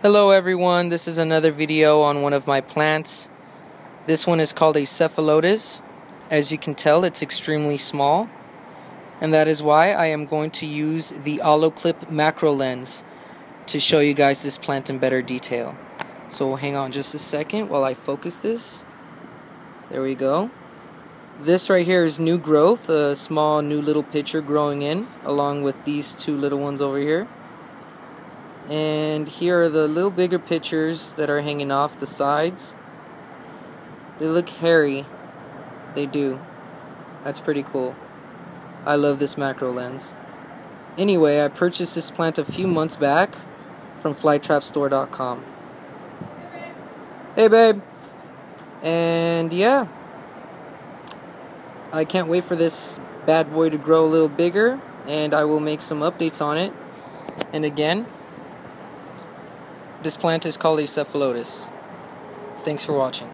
Hello everyone, this is another video on one of my plants. This one is called a cephalotus. As you can tell, it's extremely small. And that is why I am going to use the Olloclip macro lens to show you guys this plant in better detail. So hang on just a second while I focus this. There we go. This right here is new growth, a small new little pitcher growing in, along with these two little ones over here. And here are the little bigger pitchers that are hanging off the sides. They look hairy. They do. That's pretty cool. I love this macro lens. Anyway, I purchased this plant a few months back from flytrapstore.com. Hey, babe. And yeah. I can't wait for this bad boy to grow a little bigger, and I will make some updates on it. And again, this plant is called a. Thanks for watching.